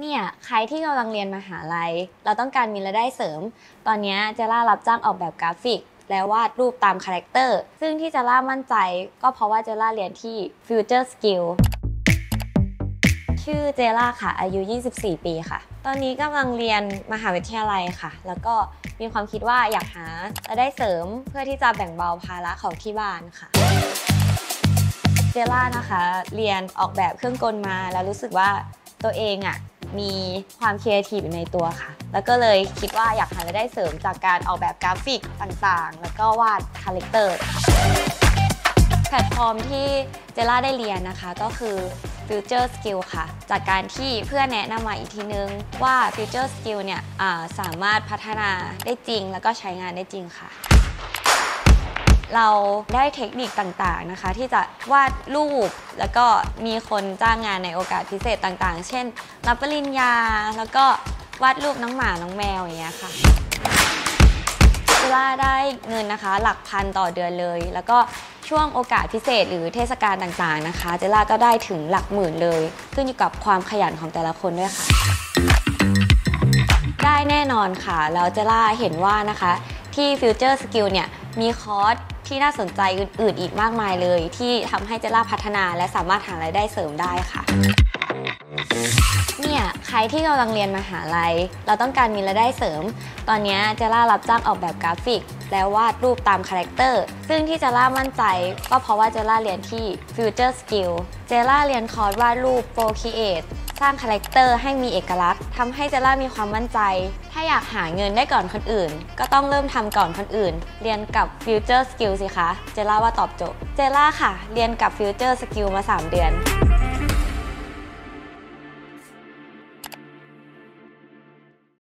เนี่ยใครที่กำลังเรียนมหาลัย เราต้องการมีรายได้เสริม ตอนนี้เจล่ารับจ้างออกแบบกราฟิก และวาดรูปตามคาแรคเตอร์ ซึ่งที่เจล่ามั่นใจก็เพราะว่าเจล่าเรียนที่ Future Skill ชื่อเจล่าค่ะ อายุ 24 ปีค่ะ ตอนนี้กำลังเรียนมหาวิทยาลัยค่ะ แล้วก็มีความคิดว่าอยากหารายได้เสริมเพื่อที่จะแบ่งเบาภาระของที่บ้านค่ะเจล่านะคะ เรียนออกแบบเครื่องกลมาแล้วรู้สึกว่าตัวเองอะ มีความครีเอทีฟอยู่ในตัวค่ะ แล้วก็เลยคิดว่าอยากหารายได้เสริมจากการออกแบบกราฟิกต่างๆ แล้วก็วาด character แพลตฟอร์มที่เจล่าได้เรียนนะคะก็คือ Future Skill ค่ะ จากการที่เพื่อนแนะนำมาอีกทีนึงว่า Future Skill เนี่ยสามารถพัฒนาได้จริงแล้วก็ใช้งานได้จริงค่ะ เราได้เทคนิคต่างๆนะคะ ที่จะวาดรูปแล้วก็มีคนจ้างงานในโอกาสพิเศษต่างๆ เช่น รับปริญญา แล้วก็วาดรูปน้องหมาน้องแมวอย่างเงี้ยค่ะเวลาได้เงินนะคะ หลักพันต่อเดือนเลย แล้วก็ช่วงโอกาสพิเศษหรือเทศกาลต่างๆนะคะ เจล่าก็ได้ถึงหลักหมื่นเลย ขึ้นอยู่กับความขยันของแต่ละคนด้วยค่ะ ได้แน่นอนค่ะแล้วเจล่าเห็นว่านะคะ ที่ Future Skill เนี่ยมีคอร์สที่น่าสนใจอื่น ๆ อีกมากมายเลย ที่ทำให้เจล่าพัฒนาและสามารถหารายได้เสริมได้ค่ะ เนี่ยใครที่กำลังเรียนมหาลัย เราต้องการมีรายได้เสริม ตอนนี้เจล่ารับจ้างออกแบบกราฟิก และวาดรูปตาม character ซึ่งที่เจล่ามั่นใจ ก็เพราะว่าเจล่าเรียนที่ Future Skill เจล่าเรียนคอร์สวาดรูป Procreate สร้าง character ให้มีเอกลักษณ์ทำให้เจล่ามีความมั่นใจ ถ้าอยากหาเงินได้ก่อนคนอื่น ก็ต้องเริ่มทำก่อนคนอื่น เรียนกับ Future Skill สิคะ เจล่าว่าตอบโจทย์ เจล่าค่ะ เรียนกับ Future Skill มา 3 เดือน